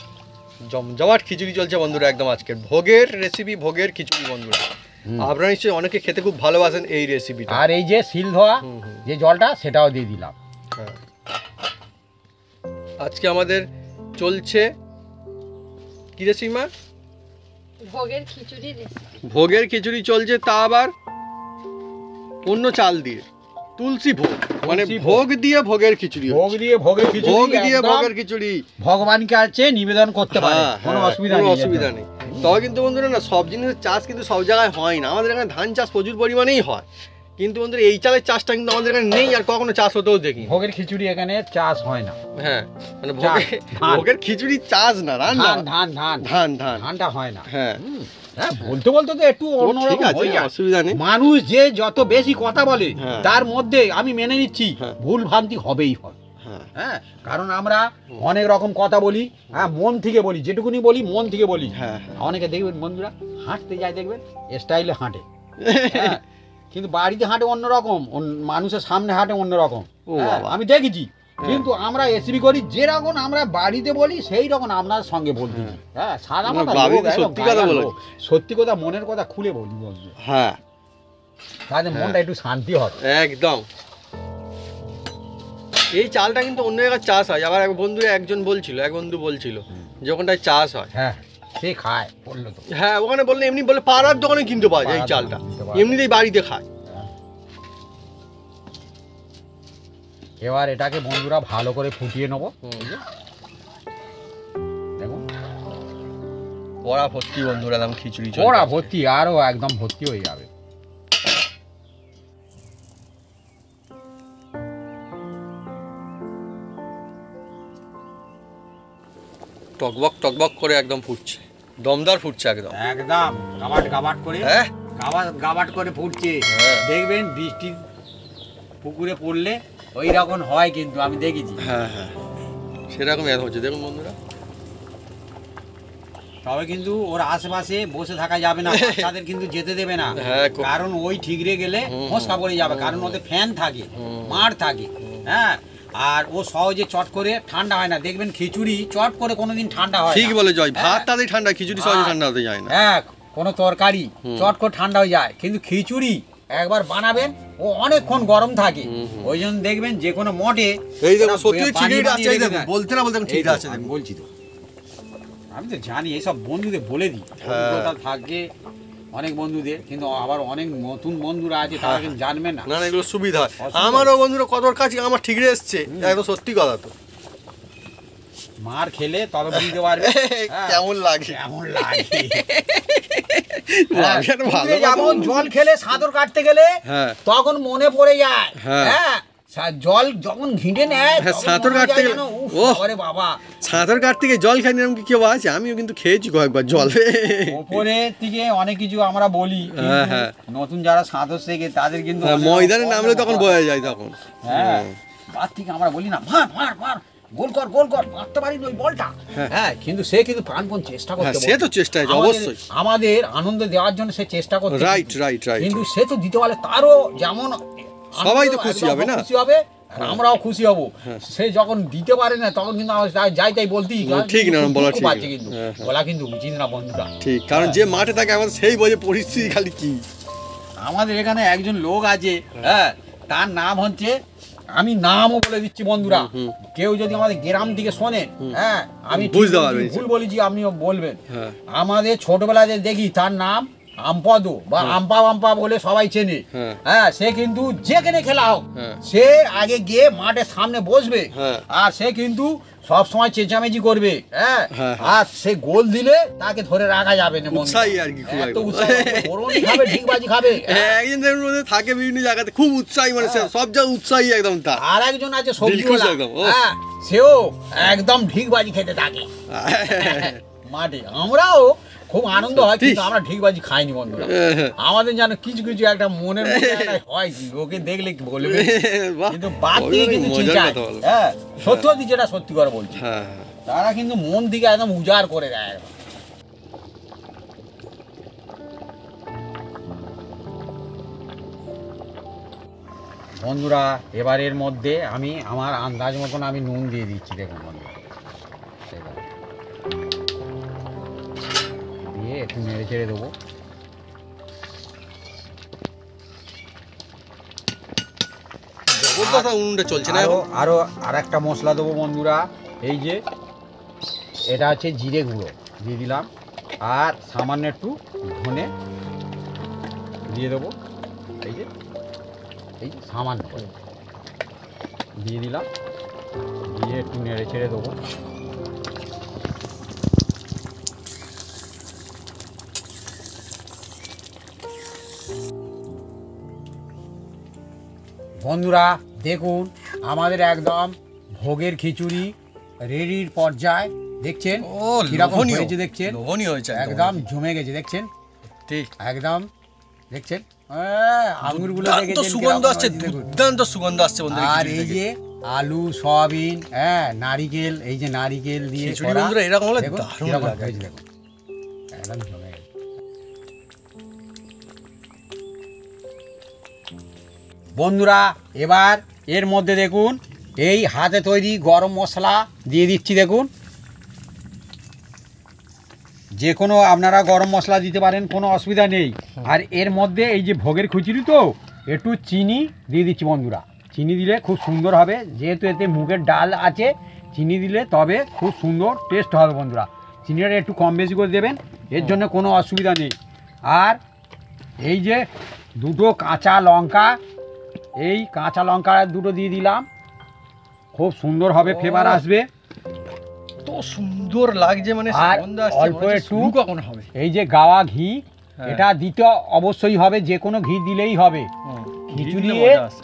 জমজমাট খিচুড়ি চলছে বন্ধুরা একদম আজকে। ভোগের রেসিপি ভোগের খিচুড়ি বন্ধুরা। আপনারা নিশ্চয়ই অনেকে খেতে খুব ভালোবাসেন এই রেসিপিটা আর এই যে সিল ধোয়া। যে জলটা সেটাও দিয়ে দিলাম। হ্যাঁ। আজকে আমাদের চলছে কি রেসিপি মা? ভোগের খিচুড়ি ভোগের খিচুড়ি চলছে তা আবার অন্য চাল দিয়ে। তুলসী ভোগ। মানে ভোগ। দিয়ে ভোগের খিচুড়ি ভোগ দিয়ে ভোগের খিচুড়ি ভোগ দিয়ে ভোগের খিচুড়ি। ভগবানকে আছে নিবেদন করতে পারে। হ্যাঁ, কোনো হ্যাঁ, অসুবিধা নেই অসুবিধা নেই। তবে কিন্তু বন্ধুরা না সব জিনিসের চাষ কিন্তু সব জায়গায় হয় না। আমাদের এখানে ধান চাষ প্রচুর পরিমাণেই হয়। কিন্তু বন্ধুরা এই চালের চাষটা কিন্তু আমাদের এখানে নেই আর কখনো চাষ হতেও দেখি ভোগের খিচুড়ি এখানে চাষ হয় না। হ্যাঁ মানে ভোগের খিচুড়ি চাষ না রান্না। ধান ধান ধান। ধান ধান। ধানটা হয় না। হ্যাঁ। বলতে বলতে তো একটু অন্যরকম হয়ে যায়। অসুবিধা নেই। মানুষ যে যত বেশি কথা বলে হ্যাঁ। তার মধ্যে আমি মেনে নিচ্ছি হ্যাঁ। ভুল ভ্রান্তি হবেই হবে। হ্যাঁ। হ্যাঁ কারণ আমরা অনেক রকম কথা বলি হ্যাঁ মন থেকে বলি যেটুকুনি বলি মন থেকে বলি। হ্যাঁ অনেকে দেখবেন বন্ধুরা হাঁটতে যায় দেখবেন স্টাইলে হাঁটে। হ্যাঁ, কিন্তু বাড়িতে হাঁটে অন্যরকম অন্য- মানুষের সামনে হাঁটে অন্যরকম। হ্যাঁ, আমি দেখেছি। কিন্তু আমরা এসিবি করি যেরকম আমরা বাড়িতে বলি সেই রকম আপনার সঙ্গে বলতে হ্যাঁ। সাদা তো একদম সত্যি কথা গাঁজার সত্যি কথা মনের কথা খুলে বলি বন্ধু হ্যাঁ। তাহলে হ্যাঁ। মনটা একটু শান্তি হবে একদম। এই চালটা কিন্তু অন্য জায়গায় চাষ হয়। আবার এক বন্ধু একজন বলছিল এক বন্ধু বলছিল যে ওখানটায় চাষ হয়। হ্যাঁ সে খায় বলল তো। হ্যাঁ ওখানে বললে এমনি বলে পাড়ার দোকানে কিনতে পাওয়া যায় এই চালটা। এমনিতেই বাড়িতে খায়। এবার এটাকে বন্ধুরা ভালো করে ফুটিয়ে নেব। দেখুন। পড়া ভর্তি বন্ধুরা একদম খিচুড়ি। ওরা ভর্তি আরও একদম ভর্তি হয়ে যাবে। টকবক টকবক করে একদম ফুটছে। দমদার ফুটছে একদম। একদম গাবাট গাবাট করে। হ্যাঁ? গাবাট গাবাট করে ফুটছে। হ্যাঁ। দেখবেন বৃষ্টি পুকুরে পড়লে ওই রকম হয় কিন্তু আমি দেখেছি। হ্যাঁ হ্যাঁ। সেরকম হচ্ছে। দেখুন বন্ধুরা। তবে কিন্তু ওর আশেপাশে বসে থাকা যাবে না তাদের কিন্তু যেতে দেবে না। হ্যাঁ, কারণ ওই ঠিকরে গেলে মশকা পড়ে যাবে কারণ ওতে ফ্যান থাকে। মার থাকে হ্যাঁ। আর ও সহজে চট করে ঠান্ডা হয় না। দেখবেন খিচুড়ি চট করে কোনোদিন ঠান্ডা হয় ঠিক বলে জয় হ্যাঁ। ভাত তাদের ঠান্ডা খিচুড়ি সহজে ঠান্ডা হতে যায় না। হ্যাঁ কোনো তরকারি চট করে ঠান্ডা হয়ে যায়। কিন্তু খিচুড়ি একবার বানাবেন ও অনেকক্ষণ গরম থাকে। ওই জন্য দেখবেন যে কোনো মঠে এই দেখুন সত্যি পানি আছে দেখুন বলতে না বলতে ঠিক আছে দেখুন। বলছি তো। আমি তো জানি এইসব বন্ধুদের বলে দিই। হ্যাঁ। অভিজ্ঞতা থাকে অনেক বন্ধুদের কিন্তু আবার অনেক নতুন বন্ধুরা আছে তারা হ্যাঁ। কিন্তু জানবে না। না না এগুলো সুবিধা হয়। আমারও বন্ধুরা কতর কাছে আমার ঠিক এসছে। একদম সত্যি কথা তো। মার খেলে তবে বুঝতে পারবে। হ্যাঁ, কেমন লাগে? কেমন লাগে? কথা যেমন জল খেলে সাঁতর কাটতে গেলে হ্যাঁ। তখন মনে পড়ে যায়। হ্যাঁ। হ্যাঁ জল যখন ঘিঁটে নেয় হ্যাঁ, সাঁতার কাটতে গেলে- ওহ। বাবা। সাঁতার কাট থেকে জল খাই এরকম কি কেউ আছে? আমিও কিন্তু খেয়েছি কয়েকবার জল। ওপরে থেকে অনেক কিছু আমরা বলি হ্যাঁ, হ্যাঁ। নতুন যারা সাঁতর শেখে তাদের কিন্তু হ্যাঁ, ময়দানে নামলে তখন। বোঝা যায় তখন। হ্যাঁ। বাদ থেকে আমরা বলি না মার মার মার। গোল কর গোল কর মারতে পারি ওই বলটা। হ্যাঁ। হ্যাঁ কিন্তু সে কিন্তু প্রাণপণ চেষ্টা হ্যাঁ করতে সে তো চেষ্টা আছে অবশ্যই। আমাদের আনন্দ দেওয়ার জন্য সে চেষ্টা করতে রাইট রাইট রাইট কিন্তু সে তো দিতে পারলে তারও যেমন সবাই তো খুশি হবে না? খুশি হবে আমরাও খুশি হব। হ্যাঁ। সে যখন দিতে পারে না তখন কিন্তু যাই- তাই বলতেই ঠিক না, বলা ঠিক কিন্তু। হ্যাঁ, হ্যাঁ। বলা কিন্তু উচিত না বন্ধুরা। ঠিক কারণ যে মাঠে থাকে আমাদের সেই বোঝে পরিস্থিতি খালি কি। আমাদের এখানে একজন লোক আছে হ্যাঁ তার নাম হচ্ছে আমি নামও বলে দিচ্ছি বন্ধুরা। কেউ যদি আমাদের গ্রাম থেকে শোনে হ্যাঁ আমি বুঝতে পারবেন। ভুল বলেছি আপনিও বলবেন। আমাদের আমাদের ছোটবেলাতে দেখি তার নাম আমপদ বা আম্পা আম্পা বলে সবাই চেনে। হ্যাঁ। হ্যাঁ সে কিন্তু যেখানে খেলা হোক হ্যাঁ। সে আগে গিয়ে মাঠের সামনে বসবে হ্যাঁ। আর সে কিন্তু সব সময় চেঁচামেচি করবে হ্যাঁ। হ্যাঁ, আর সে গোল দিলে তাকে ধরে রাখা যাবে না উৎসাহী আর কি এত উৎসাহী খাবে ঠিকবাজি খাবে। হ্যাঁ, একজন মধ্যে থাকে বিভিন্ন জায়গাতে খুব উৎসাহী মানে সব জায়গায় উৎসাহী একদম তা। আর একজন আছে সবজিওয়ালা। হ্যাঁ সেও একদম ঠিকবাজি খেতে থাকে। মাঠে। আমরাও খুব আনন্দ হয় কিন্তু ঠিক। আমরা ঠিকবাজি খাইনি বন্ধুরা আমাদের যেন কিছু কিছু একটা মনের হয় লোকে দেখলে বলবে কিন্তু বাদ দিয়ে কিন্তু বলো। হ্যাঁ সত্যি সত্যি যেটা সত্যি করে বলছি হ্যাঁ হ্যাঁ। তারা কিন্তু মন দিকে একদম উজাড় করে দেয় একদম। বন্ধুরা এবারের মধ্যে আমি আমার আন্দাজ মতন আমি নুন দিয়ে দিচ্ছি দেখুন বন্ধুরা একটু নেড়ে চেড়ে দেবো উনুনটা চলছে না আরও? আরও আর একটা মশলা দেবো বন্ধুরা এই যে এটা হচ্ছে জিরে গুঁড়ো দিয়ে দিলাম আর সামান্য একটু ধনে দিয়ে দেবো এই যে এই যে সামান্য দিয়ে দিলাম দিয়ে একটু নেড়ে ছেড়ে দেবো বন্ধুরা দেখুন আমাদের একদম ভোগের খিচুড়ি রেডির পর্যায়ে। দেখছেন? ও কীরকম হয়েছে দেখছেন? লোভনীয় হয়েছে একদম। জমে গেছে দেখছেন? ঠিক একদম দেখছেন? আঙুরগুলো দেখেছেন সুগন্ধ আসছে। দুর্দান্ত সুগন্ধ আসছে বন্ধুরা আর এই যে আলু সয়াবিন হ্যাঁ নারিকেল এই যে নারিকেল দিয়ে খিচুড়ি বন্ধুরা এরকম হলে দারুণ লাগে। দেখুন। একদম বন্ধুরা, এবার এর মধ্যে দেখুন, এই হাতে তৈরি গরম মশলা দিয়ে দিচ্ছি দেখুন। যে কোনো আপনারা গরম মশলা দিতে পারেন, কোনো অসুবিধা নেই। আর এর মধ্যে এই যে ভোগের খুচুরি তো, একটু চিনি দিয়ে দিচ্ছি বন্ধুরা। চিনি দিলে খুব সুন্দর হবে, যেহেতু এতে মুগের ডাল আছে, চিনি দিলে তবে খুব সুন্দর টেস্ট হবে বন্ধুরা। চিনিটা একটু কম বেশি করে দেবেন, এর জন্য কোনো অসুবিধা নেই। আর এই যে দুটো কাঁচা লঙ্কা এই কাঁচা লঙ্কা দুটো দিয়ে দিলাম। খুব সুন্দর হবে ফ্লেভার আসবে। তো সুন্দর লাগছে মানে অল্প একটু- কখন হবে? এই যে গাওয়া ঘি হ্যাঁ। এটা দিতে অবশ্যই হবে যে কোনো ঘি দিলেই হবে। খিচুড়ি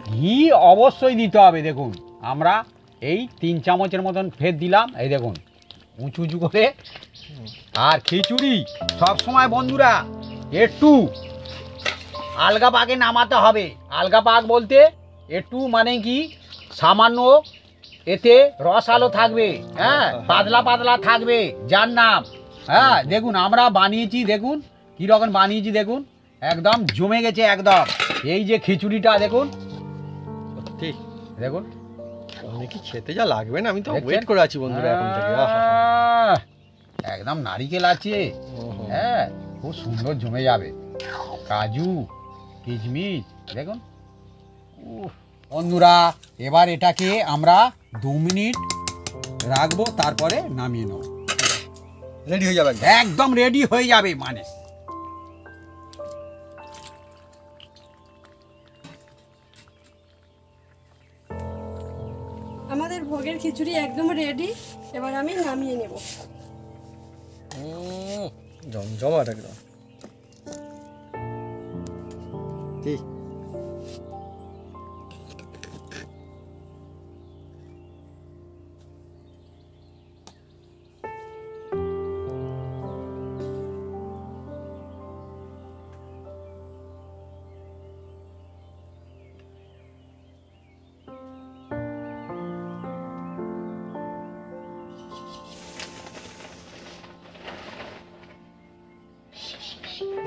ঘি অবশ্যই দিতে হবে দেখুন। আমরা এই তিন চামচের মতন ফের দিলাম এই দেখুন। উঁচু উঁচু করে। আর খিচুড়ি সব সময় বন্ধুরা একটু আলগা পাকে নামাতে হবে। আলগা পাক বলতে একটু মানে কি? সামান্য এতে রস আলো থাকবে হ্যাঁ? পাতলা পাতলা থাকবে যার নাম হ্যাঁ? দেখুন আমরা বানিয়েছি দেখুন কী রকম বানিয়েছি দেখুন। একদম জমে গেছে একদম। এই যে খিচুড়িটা দেখুন। সত্যি? দেখুন। অনেকই খেতে যা লাগবে না? আমি তো ওয়েট করে আছি বন্ধুরা এখন থেকে। একদম নারিকেল আছে। হ্যাঁ খুব সুন্দর জমে যাবে। কাজু কিশমিশ দেখুন। বন্ধুরা এবার এটাকে আমরা দু মিনিট রাখব তারপরে নামিয়ে নেব। রেডি হয়ে যাবে একদম। একদম রেডি হয়ে যাবে মানে। আমাদের ভোগের খিচুড়ি একদম রেডি এবার আমি নামিয়ে নেব। জমজমাট একদম। কি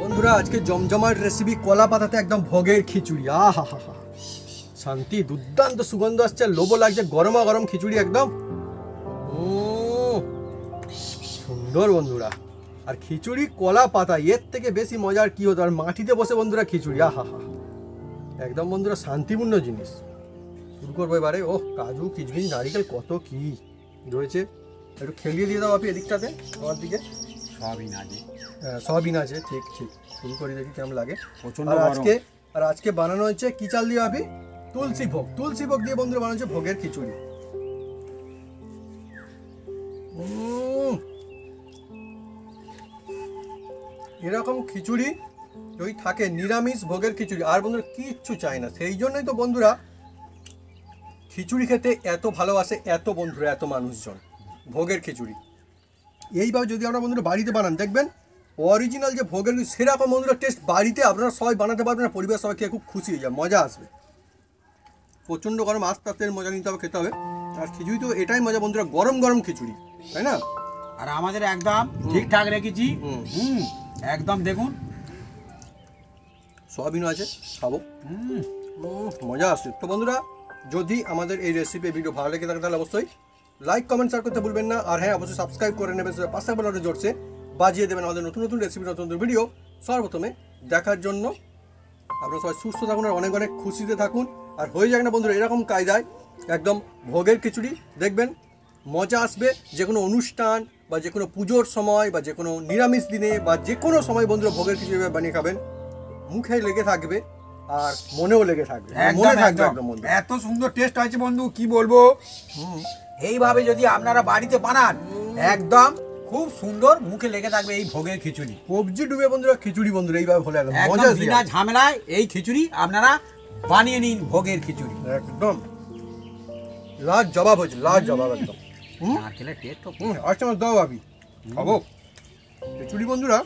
বন্ধুরা আজকে জমজমাট রেসিপি কলা পাতাতে একদম ভোগের খিচুড়ি। আহা হা হা শান্তি দুর্দান্ত সুগন্ধ আসছে লোভও লাগছে গরমা গরম খিচুড়ি একদম। সুন্দর বন্ধুরা। আর খিচুড়ি কলা পাতা এর থেকে বেশি মজার কি হতো? আর মাটিতে বসে বন্ধুরা খিচুড়ি আহা হা একদম বন্ধুরা শান্তিপূর্ণ জিনিস। শুরু করব এবারে। ও কাজু কিচমিচ নারিকেল কত কি রয়েছে? একটু খেলিয়ে দিয়ে দাও আপনি এদিকটাতে আমার দিকে। সবই না যে হ্যাঁ, সয়াবিন আছে ঠিক ঠিক। শুরু করি দেখি কেমন লাগে। আর আজকে আর আজকে বানানো হচ্ছে কি চাল দিয়ে আপনি তুলসী ভোগ। তুলসী ভোগ দিয়ে বন্ধুরা বানানো হচ্ছে ভোগের খিচুড়ি। উম। এরকম খিচুড়ি যদি থাকে নিরামিষ ভোগের খিচুড়ি আর বন্ধুরা কিচ্ছু চায় না। সেই জন্যই তো বন্ধুরা খিচুড়ি খেতে এত ভালোবাসে এত বন্ধুরা এত মানুষজন ভোগের খিচুড়ি। এইভাবে যদি আমরা বন্ধুরা বাড়িতে বানান দেখবেন অরিজিনাল যে ভোগের সেরকম বন্ধুরা টেস্ট বাড়িতে আপনারা সবাই বানাতে পারবেন আর পরিবার সবাই খেয়ে খুব খুশি হয়ে যাবে মজা আসবে। প্রচণ্ড গরম আস্তে আস্তে মজা নিতে হবে খেতে হবে। আর খিচুড়ি তো এটাই মজা বন্ধুরা গরম গরম খিচুড়ি তাই না? আর আমাদের একদম ঠিকঠাক রেখেছি। হুম। একদম দেখুন। সয়াবিনও আছে খাব। মজা আসছে। তো বন্ধুরা যদি আমাদের এই রেসিপি ভিডিও ভালো লেগে থাকে তাহলে অবশ্যই লাইক কমেন্ট শেয়ার করতে ভুলবেন না। আর হ্যাঁ অবশ্যই সাবস্ক্রাইব করে নেবেন পাশে বেলাটা জড়ছে বাজিয়ে দেবেন আমাদের নতুন নতুন রেসিপি নতুন নতুন ভিডিও সর্বপ্রথমে দেখার জন্য আপনারা সবাই সুস্থ থাকুন আর অনেক অনেক খুশিতে থাকুন। আর হয়ে যাক না বন্ধুরা এরকম কায়দায় একদম ভোগের খিচুড়ি। দেখবেন মজা আসবে যে কোনো অনুষ্ঠান বা যে কোনো পুজোর সময় বা যে কোনো নিরামিষ দিনে বা যে কোনো সময় বন্ধুরা ভোগের খিচুড়ি বানিয়ে খাবেন। মুখে লেগে থাকবে আর মনেও লেগে থাকবে। মনে থাকবে একদম। এত সুন্দর টেস্ট হয়েছে বন্ধু কি বলব? এইভাবে যদি আপনারা বাড়িতে বানান একদম খুব সুন্দর মুখে লেগে থাকবে এই ভোগের খিচুড়ি। কবজি ডুবে বন্ধুরা খিচুড়ি বন্ধুরা এইভাবে হলে মজা বিনা ঝামেলায় এই খিচুড়ি আপনারা বানিয়ে নিন ভোগের খিচুড়ি। একদম। লাজ জবাব হয়েছে লাজ জবাব একদম। নারকেলের টেস্ট হুম আচ্ছা দাও ভাবি। খাব। খিচুড়ি বন্ধুরা।